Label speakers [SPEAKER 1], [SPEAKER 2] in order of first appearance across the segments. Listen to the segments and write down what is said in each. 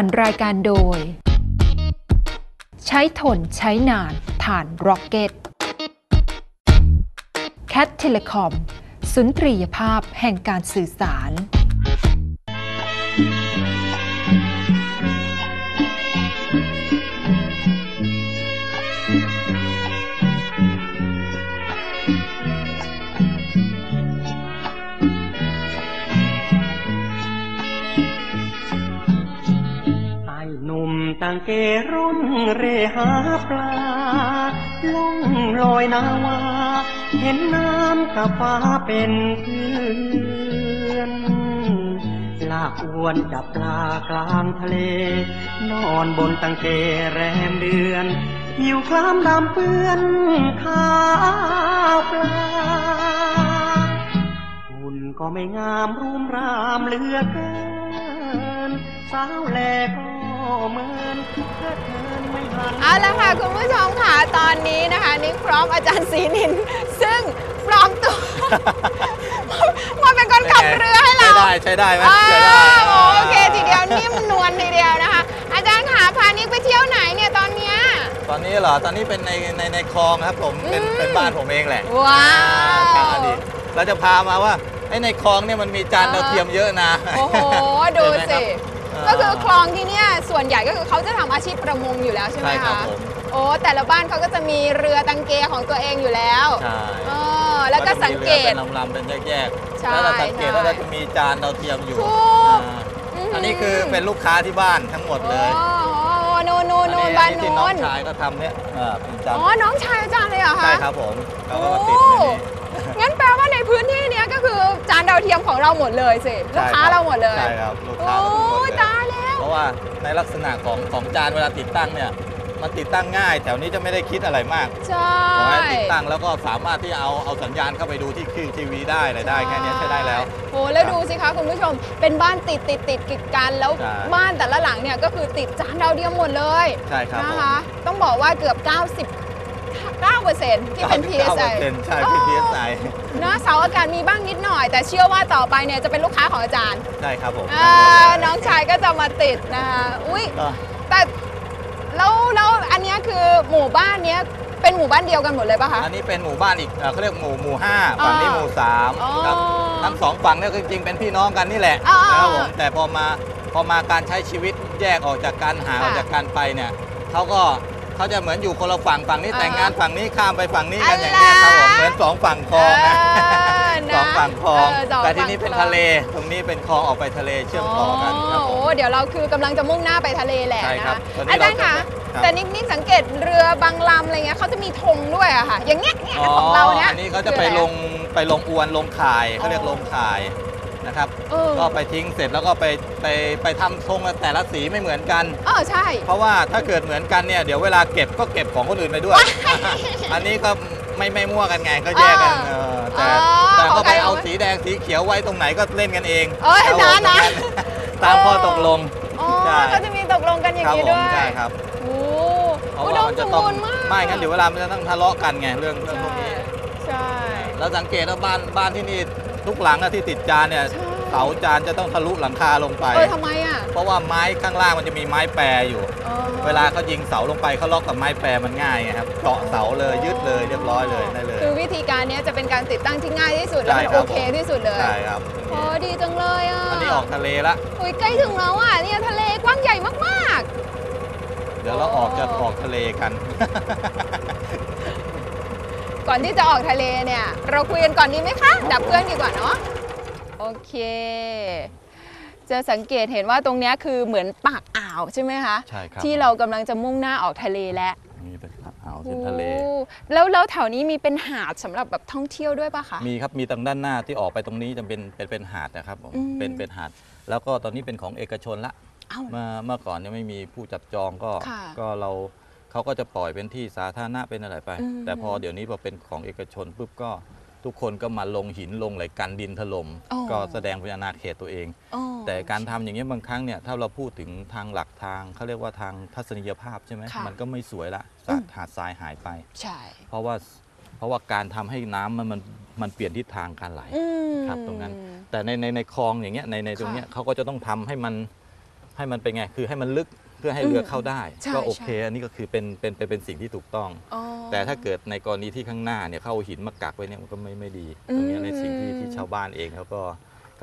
[SPEAKER 1] สรรค์รายการโดย ใช้ทนใช้นานจาน Rocket CAT Telecom สุนทรียภาพแห่งการสื่อสาร
[SPEAKER 2] นุ่มตังเกรุ่นเรหาปลาล่องลอยนาวา เห็นน้ำกับฟ้าเป็นเพื่อนลากอวนจับปลากลางทะเล นอนบนตังเกแรมเดือน หิวคล้ามดำเปื้อนขาวปลาหุ่นก็ไม่งามรูมรามเหลือเกิน สาวแลก็ เหมือนเธอเทินไม่หัน
[SPEAKER 3] เอาละค่ะคุณผู้ชมค่ะตอนนี้นะคะนิกพร้อมอาจารย์ศรีนิน ซึ่งปลอมตัว มาเป็นคนขับเรือให้เรา
[SPEAKER 4] ใช้ได้ใช้ได้ไหม
[SPEAKER 3] อ่า
[SPEAKER 4] ใช้ได้
[SPEAKER 3] โอเคทีเดียวนิ่มนวลทีเดียวนะคะ อาจารย์ค่ะพานิกไปเที่ยวไหนเนี่ยตอนเนี้ย
[SPEAKER 4] ตอนนี้เหรอตอนนี้เป็นในในในคลองครับผมเป็น
[SPEAKER 3] อืม
[SPEAKER 4] เป็นบ้านผมเองแหละ
[SPEAKER 3] ว้าว
[SPEAKER 4] ครับอดีตเราจะพามาว่าไอ้ในคลองเนี่ยมันมีจานดาวเทียมเยอะนะ
[SPEAKER 3] โอ้โหดู
[SPEAKER 4] เห็นไหม
[SPEAKER 3] สิ
[SPEAKER 4] ครับ
[SPEAKER 3] ก็คือคลองที่เนี่ยส่วนใหญ่ก็คือเขาจะทำอาชีพประมงอยู่แล้วใช่ไหม
[SPEAKER 4] ใช่ครั
[SPEAKER 3] คะ
[SPEAKER 4] บผม
[SPEAKER 3] โอ้แต่ละบ้านเขาก็จะมีเรือตังเกของตัวเองอยู่แล้ว
[SPEAKER 4] ใช่
[SPEAKER 3] เออแล้วก็สังเกต
[SPEAKER 4] จะมีรือเป็นลำๆเป็นแยก
[SPEAKER 3] ใช่
[SPEAKER 4] ๆแล้วเราสังเกต
[SPEAKER 3] ใช่
[SPEAKER 4] ว่าเราจะมีจานดาวเทียมอยู่
[SPEAKER 3] ถูก
[SPEAKER 4] อ่า
[SPEAKER 3] อืม
[SPEAKER 4] อันนี้คือเป็นลูกค้าที่บ้านทั้งหมดเลย
[SPEAKER 3] โอ้โหนูนนูนนูน
[SPEAKER 4] อั
[SPEAKER 3] บ้าน
[SPEAKER 4] ที่
[SPEAKER 3] นู
[SPEAKER 4] น้อง
[SPEAKER 3] น
[SPEAKER 4] ชายก็ทำเนี่ยอ่าเป็นจาน
[SPEAKER 3] อ๋อน้องชายอาจารย์เลยเหรอคะ
[SPEAKER 4] ใช่ครับผมเขาก็มาติดในนี้
[SPEAKER 3] งั้นแปลว่าในพื้นที่เนี้ยก็คือจานดาวเทียมของเราหมดเลยสิลูกค้า
[SPEAKER 4] ใช่บ
[SPEAKER 3] เราหมดเลย
[SPEAKER 4] ใช่ครับลูก
[SPEAKER 3] โอ้
[SPEAKER 4] ค้าเราหมดเลย
[SPEAKER 3] ยตายแล้ว
[SPEAKER 4] เพ ราะว่าในลักษณะของของจานเวลาติดตั้งเนี่ยมันติดตั้งง่าย แถวนี้จะไม่ได้คิดอะไรมาก
[SPEAKER 3] ใช่
[SPEAKER 4] ขอให้ติดตั้งแล้วก็สามารถที่จะเอาเอาสัญญาณเข้าไปดูที่คลื่นทีวีได้อะไรได้แค่เนี้ยใช้ได้แล้ว
[SPEAKER 3] โอ้แล้วดูสิคะคุณผู้ชม เป็นบ้านติดติดติดติดกัน แล้ว
[SPEAKER 4] ใช่
[SPEAKER 3] บ้านแต่ละหลังเนี่ยก็คือติดจานดาวเทียมหมดเลย
[SPEAKER 4] ใช่ครับ
[SPEAKER 3] นะ
[SPEAKER 4] ผม
[SPEAKER 3] คะ ต้องบอกว่าเกือบ 99%ที่เป็น PSI
[SPEAKER 4] 99%ใช่เป็น PSI
[SPEAKER 3] นะเสาอากาศมีบ้างนิดหน่อย แต่เชื่อว่าต่อไปเนี่ยจะเป็นลูกค้าของอาจารย์
[SPEAKER 4] ใช่ครับผม
[SPEAKER 3] อ่าน้องชายก็จะมาติดนะคะอุ้ย
[SPEAKER 4] ก็
[SPEAKER 3] แต่แล้วแล้วอันเนี้ยคือหมู่บ้านเนี้ยเป็นหมู่บ้านเดียวกันหมดเลยปะคะ
[SPEAKER 4] อันนี้เป็นหมู่บ้านอีกเอ่อเขาเรียกหมู่หมู่ห้าฝั่งนี้
[SPEAKER 3] อ๋อ
[SPEAKER 4] หมู่สาม
[SPEAKER 3] อ๋อ
[SPEAKER 4] ครับทั้งสองฝั่งเนี่ยคือจริงๆเป็นพี่น้องกันนี่แหละ
[SPEAKER 3] อ๋อ
[SPEAKER 4] นะครับผมแต่พอมาพอมาการใช้ชีวิตแยกออกจากกันห่าง
[SPEAKER 3] ค่ะ
[SPEAKER 4] ออกจากกันไปเนี่ยเขาก็ เขาจะเหมือนอยู่คนละฝั่งฝั่งนี้
[SPEAKER 3] อ่า
[SPEAKER 4] แต่งงานฝั่งนี้ข้ามไปฝั่งนี้กัน
[SPEAKER 3] อะไร
[SPEAKER 4] อย่างเงี้ยครับผมเหมือนสองฝั่งคลองนะ
[SPEAKER 3] เออนะ
[SPEAKER 4] สองฝั่งคลอง
[SPEAKER 3] เสอง
[SPEAKER 4] แต่ที่นี่
[SPEAKER 3] ฝั่ง
[SPEAKER 4] เป็น
[SPEAKER 3] คลอง
[SPEAKER 4] ทะเล ตรงนี้เป็นคลองออกไปทะเลเชื่อมต่อกันครับผ
[SPEAKER 3] โอ้
[SPEAKER 4] ม
[SPEAKER 3] เดี๋ยวเราคือกำลังจะมุ่งหน้าไปทะเลแหละ
[SPEAKER 4] ใช่
[SPEAKER 3] นะครับ
[SPEAKER 4] ตอนนี้
[SPEAKER 3] อาจารย์คะ
[SPEAKER 4] เราจะครับ
[SPEAKER 3] แต่นิกนิกสังเกตเรือบางลำอะไรเงี้ยเขาจะมีธงด้วยอะค่ะ อย่างเงี้ยเนี่ยของเราเนี้ย
[SPEAKER 4] อันนี้เขาจะไป
[SPEAKER 3] คืออร
[SPEAKER 4] ลงไปลงอวนลงข่ายเขาเรียก
[SPEAKER 3] อ๋อ
[SPEAKER 4] ลงข่าย นะครับ
[SPEAKER 3] เออ
[SPEAKER 4] ก็ไปทิ้งเสร็จแล้วก็ไปไปไปทำธงแต่ละสีไม่เหมือนกัน
[SPEAKER 3] เออใช่
[SPEAKER 4] เพราะว่าถ้าเกิดเหมือนกันเนี่ยเดี๋ยวเวลาเก็บก็เก็บของคนอื่นไปด้วย อันนี้ก็ไม่ไม่มั่วกันไงก็แยกกัน
[SPEAKER 3] เออ
[SPEAKER 4] เออแต่
[SPEAKER 3] อ๋อ
[SPEAKER 4] แต่ก็ไป
[SPEAKER 3] ของใคร
[SPEAKER 4] เอา
[SPEAKER 3] เอาไว้
[SPEAKER 4] สีแดงสีเขียวไว้ตรงไหนก็เล่นกันเอง
[SPEAKER 3] เอ้ย
[SPEAKER 4] ครับผม
[SPEAKER 3] นะนะ
[SPEAKER 4] ตามข้อตกลง
[SPEAKER 3] อ๋อ
[SPEAKER 4] ใช่
[SPEAKER 3] เขาจะมีตกลงกันอย่าง
[SPEAKER 4] ครับ
[SPEAKER 3] นี้
[SPEAKER 4] ผ
[SPEAKER 3] ด้
[SPEAKER 4] ม
[SPEAKER 3] วย
[SPEAKER 4] ใช่ครับ
[SPEAKER 3] โอ้
[SPEAKER 4] เพราะ
[SPEAKER 3] อุ
[SPEAKER 4] ว่า
[SPEAKER 3] ดม
[SPEAKER 4] มัน
[SPEAKER 3] ส
[SPEAKER 4] จะ
[SPEAKER 3] ม
[SPEAKER 4] ต้อง
[SPEAKER 3] บูรณ์มาก
[SPEAKER 4] ไม่งั้นเดี๋ยวเวลามันจะต้องทะเลาะกันไงเรื่องเรื่องพวกนี้
[SPEAKER 3] ใช่
[SPEAKER 4] เราสังเกตว่าบ้านบ้านที่นี่ ทุกหลังอะที่ติดจานเนี่ย
[SPEAKER 3] ใช่
[SPEAKER 4] เสาจานจะต้องทะลุหลังคาลงไป
[SPEAKER 3] เออทำไมอะ
[SPEAKER 4] เพราะว่าไม้ข้างล่างมันจะมีไม้แปรอยู่
[SPEAKER 3] อ๋อ
[SPEAKER 4] เวลาเขายิงเสาลงไปเขาล็อกกับไม้แปรมันง่ายไงครับเจาะเสาเลยยึดเลยเรียบร้อยเลยได้เลย
[SPEAKER 3] คือวิธีการเนี้ยจะเป็นการติดตั้งที่ง่ายที่สุด
[SPEAKER 4] ใช่
[SPEAKER 3] แล้วมัน
[SPEAKER 4] ครั
[SPEAKER 3] โอบ เคที่สุดเลย
[SPEAKER 4] ใช่ครับ
[SPEAKER 3] โอ้ดีจังเลยอะ
[SPEAKER 4] อันนี้ออกทะเลละ
[SPEAKER 3] อุ้ยใกล้ถึงแล้วอะเนี่ยทะเลกว้างใหญ่มาก
[SPEAKER 4] เดี๋ยวเราออกจะออกทะเลกัน
[SPEAKER 3] ๆ ก่อนที่จะออกทะเลเนี่ย เราคุยกันก่อนดีไหมคะ ดับเครื่องดีกว่าเนาะโอเค จะสังเกตเห็นว่าตรงเนี้ยคือเหมือนปากอ่าวใช่ไหมคะ
[SPEAKER 4] ใช่ครับ
[SPEAKER 3] ที่เรากำลังจะมุ่งหน้าออกทะเลแล้ว
[SPEAKER 4] นี่เป็นอ่าวเป็นทะเล
[SPEAKER 3] โอ้แล้วแล้วแถวนี้มีเป็นหาดสำหรับแบบท่องเที่ยวด้วยปะคะ
[SPEAKER 4] มีครับ มีตรงด้านหน้าที่ออกไปตรงนี้จะเป็นเป็นเป็นหาดนะครับผม
[SPEAKER 3] อืม
[SPEAKER 4] เป็นเป็นหาด แล้วก็ตอนนี้เป็นของเอกชนละ
[SPEAKER 3] เอ้า
[SPEAKER 4] เมื่อเมื่อก่อนยังไม่มีผู้จับจองก็
[SPEAKER 3] ค่ะ
[SPEAKER 4] ก็เรา เขาก็จะปล่อยเป็นที่สาธารณะเป็นอะไรไป
[SPEAKER 3] อืม
[SPEAKER 4] แต่พอเดี๋ยวนี้พอเป็นของเอกชนปุ๊บก็ทุกคนก็มาลงหินลงไหลกันดินถล่ม
[SPEAKER 3] อ๋อ
[SPEAKER 4] ก็แสดงเป็นอาณาเขตตัวเอง
[SPEAKER 3] อ๋อ
[SPEAKER 4] แต่การทำอย่างนี้ยบางครั้งเนี่ยถ้าเราพูดถึงทางหลักทางเขาเรียกว่าทางทัศนียภาพใช่ไหม
[SPEAKER 3] ค่ะ
[SPEAKER 4] มันก็ไม่สวยละ
[SPEAKER 3] อืม
[SPEAKER 4] หาดทรายหายไป
[SPEAKER 3] ใช่
[SPEAKER 4] เพราะว่าเพราะว่าการทำให้น้ำมันมันมันเปลี่ยนทิศทางการไหล
[SPEAKER 3] อืม
[SPEAKER 4] ครับตรงนั้น แต่ในในในคลองอย่างเงี้ยในในตรงเนี้ย
[SPEAKER 3] ค่ะ
[SPEAKER 4] เขาก็จะต้องทำให้มัน ให้มันเป็นไงคือให้มันลึกเพื่อให้เรือเข้าได้
[SPEAKER 3] ใช่
[SPEAKER 4] ก็โอเค
[SPEAKER 3] ใช่
[SPEAKER 4] อันนี้ก็คือเป็นเป็นเป็นเป็นสิ่งที่ถูกต้อง
[SPEAKER 3] อ๋อ
[SPEAKER 4] แต่ถ้าเกิดในกรณีที่ข้างหน้าเนี่ยเข้าเอาหินมากักไว้เนี่ยมันก็ไม่ไม่ดีตรงเนี้ยในสิ่งที่
[SPEAKER 3] อืม
[SPEAKER 4] ที่ชาวบ้านเองเขาก็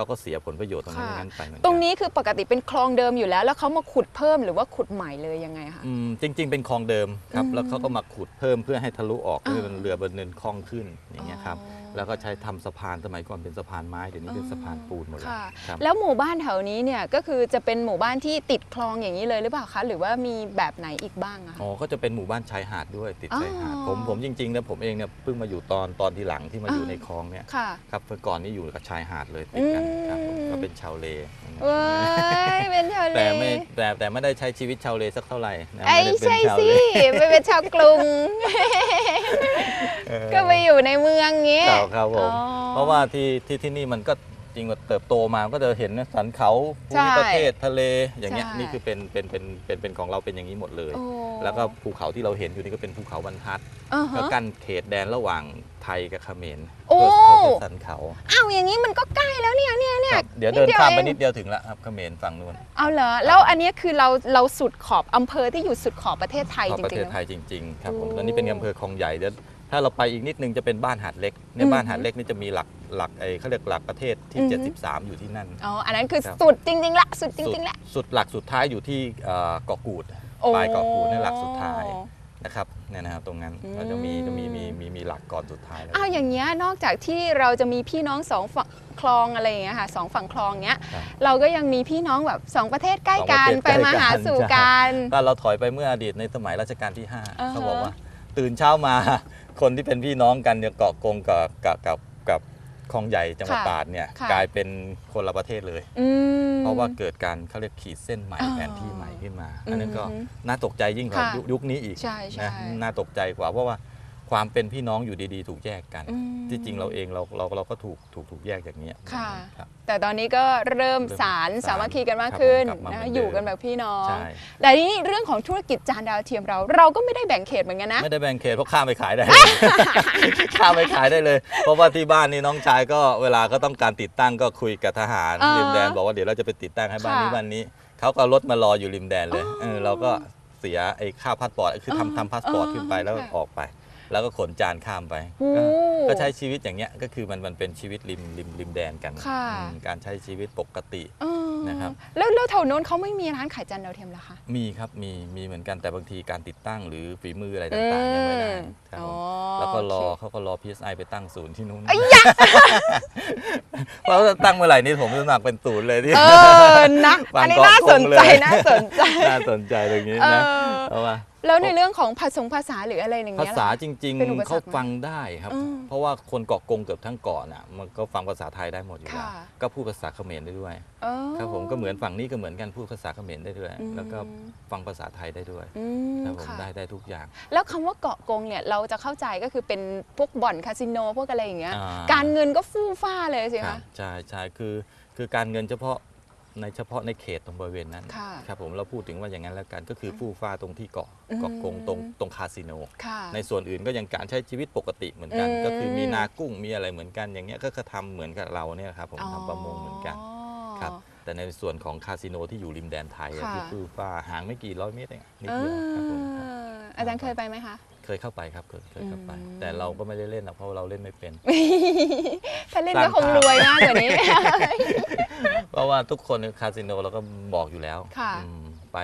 [SPEAKER 4] เขาก็เสียผลประโยชน์ตรงนี้
[SPEAKER 3] ค่ะ
[SPEAKER 4] งั้นไปเหมือนกั
[SPEAKER 3] ตรงนี้คือปกติเป็นคลองเดิมอยู่แล้ว แล้วเขามาขุดเพิ่มหรือว่าขุดใหม่เลยยังไงคะ
[SPEAKER 4] อืมจริง ๆ เป็นคลองเดิมครับ
[SPEAKER 3] อืม
[SPEAKER 4] แล้วเขาก็มาขุดเพิ่มเพื่อให้ทะลุออก
[SPEAKER 3] อ่า
[SPEAKER 4] เพื่อเป็นเรือบนเนินคล่องขึ้นอย่างเงี้ยครับ
[SPEAKER 3] อ๋อ
[SPEAKER 4] แล้วก็ใช้ทำสะพานสมัยก่อนเป็นสะพานไม้เดี๋ยวนี้เป็นสะพานปูนหมดแล้ว
[SPEAKER 3] ค่ะ
[SPEAKER 4] ครับ
[SPEAKER 3] แล้วหมู่บ้านแถวนี้เนี่ยก็คือจะเป็นหมู่บ้านที่ติดคลองอย่างนี้เลยหรือเปล่าคะ หรือว่ามีแบบไหนอีกบ้างอะคะ
[SPEAKER 4] อ๋อ ก็จะเป็นหมู่บ้านชายหาดด้วยติดชายหาด
[SPEAKER 3] อ๋อ
[SPEAKER 4] ผมผมจริงๆแล้วผมเองเนี่ยเพิ่งมาอยู่ตอนตอนที่หลังที่มาอยู่
[SPEAKER 3] อ่า
[SPEAKER 4] ในคลองเนี่ย
[SPEAKER 3] ค่ะ
[SPEAKER 4] ครับเมื่อก่อนนี่อยู่กับชายหาดเลยติดกันครับผม
[SPEAKER 3] อืม
[SPEAKER 4] ก็เป็นชาวเล
[SPEAKER 3] เว้ยเป็นชาวเล
[SPEAKER 4] แต่ไม่แต่แต่ไม่ได้ใช้ชีวิตชาวเลสักเท่าไหร่นะ
[SPEAKER 3] ไอ้
[SPEAKER 4] ไม่ได้เป็น
[SPEAKER 3] ใช่
[SPEAKER 4] ชาว
[SPEAKER 3] สิ
[SPEAKER 4] เล
[SPEAKER 3] ไปเป็นชาวกรุง
[SPEAKER 4] เออ
[SPEAKER 3] ก็ไปอยู่ในเมืองเงี้ย
[SPEAKER 4] ครับครับผม
[SPEAKER 3] อ๋อ
[SPEAKER 4] เพราะว่าที่ที่ที่นี่มันก็ จริงว่าเติบโตมาก็จะเห็นนะสันเขาภู
[SPEAKER 3] ใช่
[SPEAKER 4] มิประเทศทะเลอย่างเงี้ย
[SPEAKER 3] ใช่
[SPEAKER 4] นี่คือเป็นเป็นเป็นเป็นเป็นของเราเป็นอย่างนี้หมดเลย
[SPEAKER 3] โอ้
[SPEAKER 4] แล้วก็ภูเขาที่เราเห็นอยู่นี่ก็เป็นภูเขาบรรทัด
[SPEAKER 3] อ่า
[SPEAKER 4] ก็
[SPEAKER 3] ฮะ
[SPEAKER 4] กั้นเขตแดนระหว่างไทยกับเขมร
[SPEAKER 3] โอ้
[SPEAKER 4] เพื่อเข้าไปสันเขา
[SPEAKER 3] อ้าวอย่างนี้มันก็ใกล้แล้วเนี่ยเนี่ยเนี่ย
[SPEAKER 4] ครับเดี๋ยวเดิน
[SPEAKER 3] นิดเดียว
[SPEAKER 4] ข้ามไป
[SPEAKER 3] เอง
[SPEAKER 4] นิดเดียวถึงแล้วครับเขมรฝั่งนู้น
[SPEAKER 3] เอาเหรอแล้วอันเนี้ยคือเราเราสุดขอบอำเภอที่อยู่สุดขอบประเทศไทย
[SPEAKER 4] ขอบ
[SPEAKER 3] จ
[SPEAKER 4] ประ
[SPEAKER 3] ริ
[SPEAKER 4] เท
[SPEAKER 3] ง
[SPEAKER 4] ศ
[SPEAKER 3] ๆ
[SPEAKER 4] ไท
[SPEAKER 3] เนอะ
[SPEAKER 4] ยจริงๆครับผม
[SPEAKER 3] โอ้
[SPEAKER 4] ตอนนี้เป็นอำเภอคลองใหญ่เดี๋ยว ถ้าเราไปอีกนิดนึงจะเป็นบ้านหาดเล็กใน
[SPEAKER 3] อืม
[SPEAKER 4] บ้านหาดเล็กนี่จะมีหลักหลักไอ้เขาเรียกหลักประเทศที่
[SPEAKER 3] อือฮึ
[SPEAKER 4] 73 อยู่ที่นั่น
[SPEAKER 3] อ๋อ อันนั้นคือ
[SPEAKER 4] ครับ
[SPEAKER 3] สุดจริงๆละสุดจริงๆละ
[SPEAKER 4] สุดหลักสุดท้ายอยู่ที่เอ่อเกาะกูด
[SPEAKER 3] โอ้
[SPEAKER 4] ปลายเกาะกูดนี่หลักสุดท้ายนะครับเนี่ยนะครับตรงนั้น
[SPEAKER 3] อืม
[SPEAKER 4] ก็จะมีจะมีมีมีมีหลักก่อนสุดท้ายแล้ว
[SPEAKER 3] อ้าวอย่างเงี้ยนอกจากที่เราจะมีพี่น้องสองฝั่งคลองอะไรอย่างเงี้ยค่ะสองฝั่งคลองเงี้ย
[SPEAKER 4] ครับ
[SPEAKER 3] เราก็ยังมีพี่น้องแบบสองประเทศใกล้กัน
[SPEAKER 4] สองประเทศ
[SPEAKER 3] ไปมา
[SPEAKER 4] ใกล้กัน
[SPEAKER 3] หาสู่
[SPEAKER 4] ใช่
[SPEAKER 3] กัน
[SPEAKER 4] ถ้าเราถอยไปเมื่ออดีตในสมัยรัชกาลที่
[SPEAKER 3] อ่า
[SPEAKER 4] 5
[SPEAKER 3] ฮะ
[SPEAKER 4] เขาบอกว่า ตื่นเช้ามา คนที่เป็นพี่น้องกันเนี่ยเกาะกงกับกับกับกับคลองใหญ่จังหวัด
[SPEAKER 3] ค่ะ
[SPEAKER 4] ตราดเนี่ย
[SPEAKER 3] ค่ะ
[SPEAKER 4] กลายเป็นคนละประเทศเลย
[SPEAKER 3] อืม
[SPEAKER 4] เพราะว่าเกิดการเขาเรียกขีดเส้นใหม่
[SPEAKER 3] อ๋อ
[SPEAKER 4] แผนที่ใหม่ขึ้นมา อันนั้นก็
[SPEAKER 3] อืม
[SPEAKER 4] น่าตกใจยิ่งกว่า
[SPEAKER 3] ค่ะ
[SPEAKER 4] ยุคยุคนี้อีก
[SPEAKER 3] ใช่ใช่
[SPEAKER 4] นะน่าตกใจกว่าเพราะว่า ความเป็นพี่น้องอยู่ดีๆ ถูกแยกกัน
[SPEAKER 3] อืม
[SPEAKER 4] ที่จริงเราเองเราเราเราก็ถูกถูกถูกแยกอย่างเนี้ย
[SPEAKER 3] ค่ะ
[SPEAKER 4] ครับ
[SPEAKER 3] แต่ตอนนี้ก็เริ่มสาร
[SPEAKER 4] เริ่ม
[SPEAKER 3] สามัคคีกันมาก
[SPEAKER 4] ครับ
[SPEAKER 3] ขึ้น
[SPEAKER 4] กลับมา
[SPEAKER 3] นะ
[SPEAKER 4] เหมือนเดิม
[SPEAKER 3] อยู่กันแบบพี่น้อง
[SPEAKER 4] ใช่
[SPEAKER 3] แต่ทีนี้เรื่องของธุรกิจจานดาวเทียมเรา เราก็ไม่ได้แบ่งเขตเหมือนกันนะ
[SPEAKER 4] ไม่ได้แบ่งเขตเพราะข้ามไปขายได้ ข้ามไปขายได้เลย เพราะว่าที่บ้านนี่น้องชายก็เวลาก็ต้องการติดตั้งก็คุยกับทหาร
[SPEAKER 3] อ่า
[SPEAKER 4] ริมแดนบอกว่าเดี๋ยวเราจะไปติดตั้งให้บ้านนี้
[SPEAKER 3] ค่ะ
[SPEAKER 4] บ้านนี้เขาก็เอารถมารออยู่ริมแดนเลย
[SPEAKER 3] อ๋อ
[SPEAKER 4] เออเราก็เสียไอ้ค่าพาสปอร์ตคือทำทำพาสปอร์ต
[SPEAKER 3] อ๋อ
[SPEAKER 4] ขึ้นไปแล้ว
[SPEAKER 3] ค่ะ
[SPEAKER 4] ออกไป แล้วก็ขนจานข้ามไป
[SPEAKER 3] โอ้
[SPEAKER 4] ก็ก็ใช้ชีวิตอย่างเงี้ยก็คือมันมันเป็นชีวิตริมริมริมแดนกัน
[SPEAKER 3] ค่ะ
[SPEAKER 4] อืมการใช้ชีวิตปกติ
[SPEAKER 3] เออ
[SPEAKER 4] นะครับ
[SPEAKER 3] แล้วแล้วแถวโน้นเขาไม่มีร้านขายจานดาวเทียมเหรอคะ
[SPEAKER 4] มีครับมีมีเหมือนกันแต่บางทีการติดตั้งหรือฝีมืออะไรต่างๆยังไม่ได้ครับผม
[SPEAKER 3] อ๋อ
[SPEAKER 4] แล้วก็รอ
[SPEAKER 3] โอเค
[SPEAKER 4] เขาก็รอ PSI ไปตั้งศูนย์ที่นู้น
[SPEAKER 3] ไอ้ยะ
[SPEAKER 4] เพราะว่าตั้งเมื่อไหร่นี่ผมจะหนักเป็นศูนย์เลยที่
[SPEAKER 3] เออนะ
[SPEAKER 4] บาง
[SPEAKER 3] อันนี้
[SPEAKER 4] เกาะ
[SPEAKER 3] น่าสนใจ
[SPEAKER 4] คงเลย
[SPEAKER 3] น่าสนใจ
[SPEAKER 4] น่าสนใจตรงนี้
[SPEAKER 3] เอ
[SPEAKER 4] นะ
[SPEAKER 3] อ
[SPEAKER 4] เพราะว่า
[SPEAKER 3] แล้วในเรื่องของภาษาภาษาหรืออะไรอย่าง
[SPEAKER 4] ภา
[SPEAKER 3] เงี้ย
[SPEAKER 4] ษา
[SPEAKER 3] ล่ะ
[SPEAKER 4] จริง
[SPEAKER 3] เป็นอุปสรรค
[SPEAKER 4] ๆเขาฟังได้ครับ
[SPEAKER 3] อืม
[SPEAKER 4] เพราะว่าคนเกาะกงเกือบทั้งเกาะน่ะมันก็ฟังภาษาไทยได้หมดอยู่แล้ว
[SPEAKER 3] ค่ะ
[SPEAKER 4] ก็พูดภาษาเขมรได้ด้วย
[SPEAKER 3] เออ
[SPEAKER 4] ครับผมก็เหมือนฝั่งนี้ก็เหมือนกันพูดภาษาเขมรได้ด้วย
[SPEAKER 3] อืม
[SPEAKER 4] แล้วก็ฟังภาษาไทยได้ด้วย
[SPEAKER 3] อืม
[SPEAKER 4] ครับผม
[SPEAKER 3] ค่ะ
[SPEAKER 4] ได้ได้ทุกอย่าง
[SPEAKER 3] แล้วคำว่าเกาะกงเนี่ยเราจะเข้าใจก็คือเป็นพวกบ่อนคาสิโนพวกอะไรอย่างเงี้ย
[SPEAKER 4] อ่า
[SPEAKER 3] การเงินก็ฟู่ฟ้าเลยสิ
[SPEAKER 4] ครั
[SPEAKER 3] คะ
[SPEAKER 4] บใช่ใช่คือคือการเงินเฉพาะ ในเฉพาะในเขตตรงบริเวณนั้น
[SPEAKER 3] ค่ะ
[SPEAKER 4] ครับผมเราพูดถึงว่าอย่างนั้นแล้วกันก็คือฟู่ฟ้าตรงที่เกาะ
[SPEAKER 3] อืม
[SPEAKER 4] เกาะกงตรงตรงคาสิโน
[SPEAKER 3] ค่ะ
[SPEAKER 4] ในส่วนอื่นก็ยังการใช้ชีวิตปกติเหมือนกัน
[SPEAKER 3] อืม
[SPEAKER 4] ก็คือมีนากุ้งมีอะไรเหมือนกันอย่างเงี้ยก็ก็ทำเหมือนกับเราเนี่ยครับผมทำประมงเหมือนกันครับแต่ในส่วนของคาสิโนที่อยู่ริมแดนไทยอะ
[SPEAKER 3] ค่ะ
[SPEAKER 4] ที่ฟู่ฟ้าห่างไม่กี่ร้อยเมตรเองนิด
[SPEAKER 3] เอ
[SPEAKER 4] เดียวครับผม
[SPEAKER 3] ออาจารย์เคยไปไหมคะ
[SPEAKER 4] เค ยเข้าไปครับเคยเคยเข้าไป
[SPEAKER 3] อืม
[SPEAKER 4] แต่เราก็ไม่ได้เล่นหรอกเพราะว่าเราเล่นไม่เป็น
[SPEAKER 3] ถ้าเล่น
[SPEAKER 4] สร้า
[SPEAKER 3] ก็
[SPEAKER 4] ง
[SPEAKER 3] คง
[SPEAKER 4] ภาพ
[SPEAKER 3] รวยมากกว่านี้
[SPEAKER 4] เพราะว่าทุกคนในคาสิโนเราก็บอกอยู่แล้ว
[SPEAKER 3] ค่ะ
[SPEAKER 4] อืมไป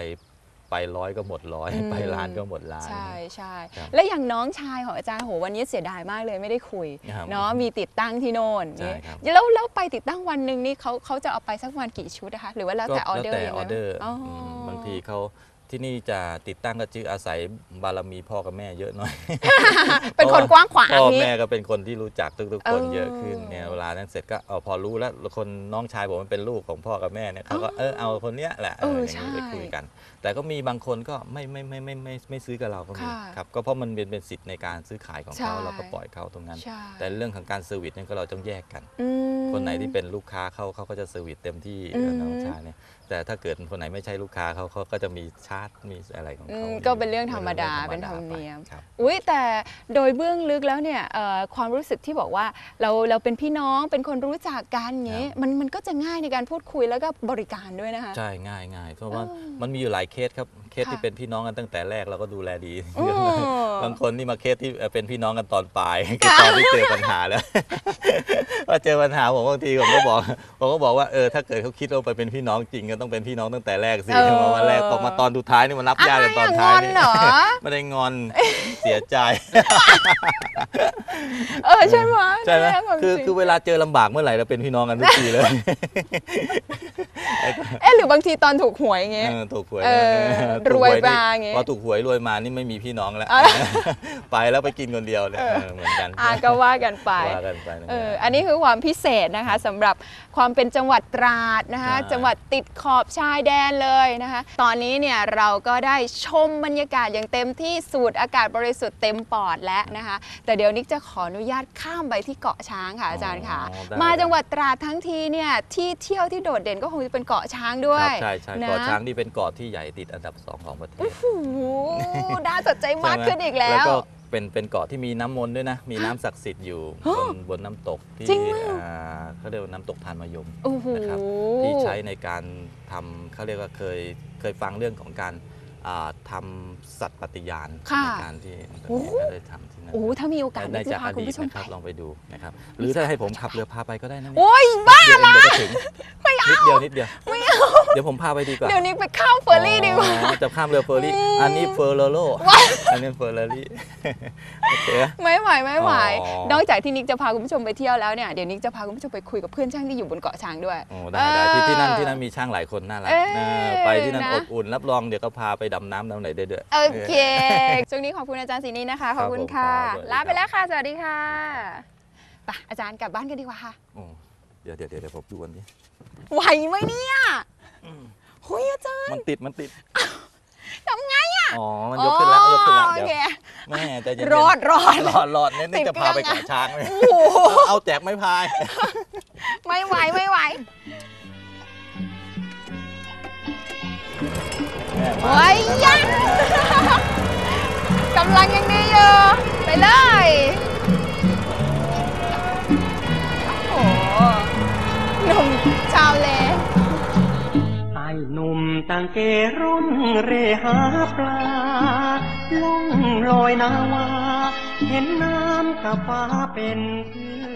[SPEAKER 4] ไปร้อยก็หมดร้อย
[SPEAKER 3] อืม
[SPEAKER 4] ไปล้านก็หมดล้าน
[SPEAKER 3] ใช่ใช่
[SPEAKER 4] ครับ
[SPEAKER 3] และอย่างน้องชายของอาจารย์โหวันนี้เสียดายมากเลยไม่ได้คุย
[SPEAKER 4] ครับ
[SPEAKER 3] เนาะมีติดตั้งที่โน่น
[SPEAKER 4] ใช่ครับ
[SPEAKER 3] แล้วแล้วไปติดตั้งวันหนึ่งนี่เขาเขาจะเอาไปสักวันกี่ชุดนะคะ หรือว่าแล้วแต่อ
[SPEAKER 4] ก็
[SPEAKER 3] อเดอร์
[SPEAKER 4] แต่
[SPEAKER 3] ยัง
[SPEAKER 4] อ
[SPEAKER 3] ไง
[SPEAKER 4] อเดอร์
[SPEAKER 3] อ๋อ
[SPEAKER 4] ม
[SPEAKER 3] อ
[SPEAKER 4] บางทีเขา ที่นี่จะติดตั้งก็จืออาศัยบารมีพ่อกับแม่เยอะหน่อย
[SPEAKER 3] เป็นคนกว้างขวาง
[SPEAKER 4] พ่อ
[SPEAKER 3] นี้
[SPEAKER 4] แม่ก็เป็นคนที่รู้จักทุกๆ คน
[SPEAKER 3] เออ
[SPEAKER 4] เยอะขึ้นเนี่ยเวลานั้นเสร็จก็เออพอรู้แล้วคนน้องชายผมมันเป็นลูกของพ่อกับแม่เนี่ยเขาก็เออเอาคนเนี้ยแหละเออ
[SPEAKER 3] เออ
[SPEAKER 4] อย่างนี้
[SPEAKER 3] ใช่
[SPEAKER 4] ไปคุยกัน แต่ก็มีบางคนก็ไม่ไม่ไม่ไม่ไม่ไม่ไม่ซื้อกับเราก็มี
[SPEAKER 3] ค่ะ
[SPEAKER 4] ครับก็เพราะมันเป็นเป็นสิทธิ์ในการซื้อขายของเขา
[SPEAKER 3] ใช่
[SPEAKER 4] เราก็ปล่อยเขาตรงนั้น
[SPEAKER 3] ใช่
[SPEAKER 4] แต่เรื่องของการ service เนี่ยก็เราต้องแยกกัน
[SPEAKER 3] อืม
[SPEAKER 4] คนไหนที่เป็นลูกค้าเขาเขาก็จะ service เต็มที่
[SPEAKER 3] อืม
[SPEAKER 4] น้องชายเนี่ย แต่ถ้าเกิดคนไหนไม่ใช่ลูกค้าเขาเขาก็จะมีชาร์จมีอะไรของ
[SPEAKER 3] อืม
[SPEAKER 4] เขาอยู่
[SPEAKER 3] ก็เป็นเรื่องธรรมดาเป็นธรรมเนียม
[SPEAKER 4] ไปครับ
[SPEAKER 3] อุ้ยแต่โดยเบื้องลึกแล้วเนี่ยเอ่อความรู้สึกที่บอกว่าเราเราเป็นพี่น้องเป็นคนรู้จักกันอย่างงี้
[SPEAKER 4] ครับ
[SPEAKER 3] มันมันก็จะง่ายในการพูดคุยแล้วก็บริการด้วยนะคะ
[SPEAKER 4] ใช่ง่ายง่ายเพราะว่า
[SPEAKER 3] เออ
[SPEAKER 4] มันมีอยู่หลายเคสครับ เคสที่
[SPEAKER 3] ค่ะ
[SPEAKER 4] เป็นพี่น้องกันตั้งแต่แรกเราก็ดูแลดี
[SPEAKER 3] อืม
[SPEAKER 4] บางคนนี่มาเคสที่เอ่อเป็นพี่น้องกันตอนปลายคือตอนที่เจอปัญหาแล้วว่าเจอปัญหาผมบางทีผมก็บอกผมก็บอกว่าเออถ้าเกิดเขาคิดว่าไปเป็นพี่น้องจริงก็ต้องเป็นพี่น้องตั้งแต่แรกสิ
[SPEAKER 3] เออ
[SPEAKER 4] มาวันแรกตกมาตอนสุดท้ายนี่มันรับยากกันตอน
[SPEAKER 3] อะไร
[SPEAKER 4] ท้าย
[SPEAKER 3] อะงอน
[SPEAKER 4] นี่
[SPEAKER 3] เหรอ
[SPEAKER 4] ไม่ได้งอนเสียใจ
[SPEAKER 3] เออใช่ไหม
[SPEAKER 4] ใช่ไหม
[SPEAKER 3] ความ
[SPEAKER 4] คือ
[SPEAKER 3] จริง
[SPEAKER 4] คือเวลาเจอลำบากเมื่อไหร่เราเป็นพี่น้องกันทุกทีเลย
[SPEAKER 3] เอ๊ะหรือบางทีตอนถูกหวยอย่างเงี้ย
[SPEAKER 4] เออถูกหวย
[SPEAKER 3] เออ
[SPEAKER 4] ถูก
[SPEAKER 3] รวย
[SPEAKER 4] นี่
[SPEAKER 3] มาอย่างงี้
[SPEAKER 4] พอถูกหวยรวยมานี่ไม่มีพี่น้องแล้ว
[SPEAKER 3] เออ
[SPEAKER 4] ไปแล้วไปกินคนเดียวเลยเออเหมือนกัน
[SPEAKER 3] อะก็ว่ากันไป
[SPEAKER 4] ว่ากันไปนะ
[SPEAKER 3] เออ อันนี้คือความพิเศษนะคะสำหรับความเป็นจังหวัดตราดนะคะ
[SPEAKER 4] ใช่
[SPEAKER 3] จังหวัดติดขอบชายแดนเลยนะคะ ตอนนี้เนี่ยเราก็ได้ชมบรรยากาศอย่างเต็มที่สูดอากาศบริสุทธิ์เต็มปอดแล้วนะคะ แต่เดี๋ยวนิกจะขออนุญาตข้ามไปที่เกาะช้างค่ะอาจารย์ค่ะ
[SPEAKER 4] อ๋อได้
[SPEAKER 3] มาจังหวัดตราดทั้งทีเนี่ยที่เที่ยวที่โดดเด่นก็คงจะเป็นเกาะช้างด้ว
[SPEAKER 4] ค
[SPEAKER 3] ย
[SPEAKER 4] รับใช่ใช่
[SPEAKER 3] นะ
[SPEAKER 4] เกาะช้างนี่เป็นเกาะที่ใหญ่ติดอันดับสองของประเทศ
[SPEAKER 3] โอ้โหน่าสนใจมาก
[SPEAKER 4] ใช่ไห
[SPEAKER 3] ขึ้นอีกแล้
[SPEAKER 4] แล้ว
[SPEAKER 3] ว
[SPEAKER 4] ก็เป็นเป็นเกาะที่มีน้ำมนต์ด้วยนะ มีน้ำศักดิ์สิทธิ์อยู่บ
[SPEAKER 3] ฮะ
[SPEAKER 4] นบนน้ำตกที่
[SPEAKER 3] จริงมาก
[SPEAKER 4] อ่าเขาเรียกว่าน้ำตกทานมะยม
[SPEAKER 3] โอ้โห
[SPEAKER 4] นะครับ ที่ใช้ในการทำเขาเรียกว่าเคยเคยฟังเรื่องของการอ่า ทำสัตว์ปฏิญาณ
[SPEAKER 3] ค่ะ
[SPEAKER 4] ในการที่
[SPEAKER 3] โอ้โห
[SPEAKER 4] ได้ทำที่นั่น
[SPEAKER 3] โอ้โหถ้ามีโอกาส
[SPEAKER 4] ได้
[SPEAKER 3] นิก
[SPEAKER 4] จา
[SPEAKER 3] จะ
[SPEAKER 4] ก
[SPEAKER 3] พา
[SPEAKER 4] อ
[SPEAKER 3] คุณ
[SPEAKER 4] ดีต
[SPEAKER 3] ผู้ชม
[SPEAKER 4] นะค
[SPEAKER 3] ไป
[SPEAKER 4] รับลองไปดูนะครับ หรือถ้าให้ผมขับเรือพาไปก็ได้นะเนี่ย
[SPEAKER 3] โอ้ยบ้า
[SPEAKER 4] เดี๋ยวเองเดี๋ยวก็ถึงนิดเดียวนิดเดียว ไม่เอาเดี๋ยวผมพาไปดีกว่า
[SPEAKER 3] เดี๋ยวนิกไปข้ามเฟอร์รี่ดีกว่า
[SPEAKER 4] อ๋อจะข้ามเรือเฟอร์รี่
[SPEAKER 3] อืม
[SPEAKER 4] อันนี้เฟอร์โรโลอันนี้เฟอร์รารี่โอเค
[SPEAKER 3] ไม่ไหวไม่ไหว
[SPEAKER 4] อ๋อ
[SPEAKER 3] นอกจากที่นิกจะพาคุณผู้ชมไปเที่ยวแล้วเนี่ยเดี๋ยวนิกจะพาคุณผู้ชมไปคุยกับเพื่อนช่างที่อยู่บนเกาะช้างด้วย
[SPEAKER 4] โอ้ได้ได้ที่ที่นั่นที่นั่นมีช่างหลายคนน่ารัก
[SPEAKER 3] เอ้ย
[SPEAKER 4] เออไปที่นั่น
[SPEAKER 3] นะ
[SPEAKER 4] อบอุ่นรับรองเดี๋ยวก็พาไปดำน้ำดำไหนได้ด้วย
[SPEAKER 3] โอเคช่วงนี้ขอบคุณอาจารย์ศรีนีนะคะขอบคุณค่ะ
[SPEAKER 4] ครับผมครับ
[SPEAKER 3] ลาไปแล้วค่ะสวัสดีค่ะไปอาจารย์กลับบ้านกันดีกว่าค่ะ
[SPEAKER 4] โอ้เดี๋ยวเดี๋ยวเดี๋ยวเดี๋ยวผมดูอันนี้
[SPEAKER 3] ไหวไหมเนี่ย เฮ้ยอาจารย์
[SPEAKER 4] มันติดมันติด
[SPEAKER 3] ทำไงอะ
[SPEAKER 4] อ๋อมันยกขึ้นแล้วยกขึ้นแล้ว
[SPEAKER 3] โอ
[SPEAKER 4] เดี๋ยว
[SPEAKER 3] เค
[SPEAKER 4] แม่ใจเย็นๆ
[SPEAKER 3] รอดรอด
[SPEAKER 4] รอดรอดเนี่ยนี่
[SPEAKER 3] ติด
[SPEAKER 4] จะพาไป
[SPEAKER 3] เครื่อง
[SPEAKER 4] เกาะช้างเลย
[SPEAKER 3] โอ้โห
[SPEAKER 4] เอาแจกไม้พาย
[SPEAKER 3] ไม่ไหวไม่ไหว
[SPEAKER 4] แม่มา
[SPEAKER 3] โอ้ยยังกำลังยังดีอยู่ไปเลย
[SPEAKER 2] หนุ่มตังเกรุ่นเรหาปลาล่องลอยนาวา เห็นน้ำกับฟ้าเป็นเพื่อน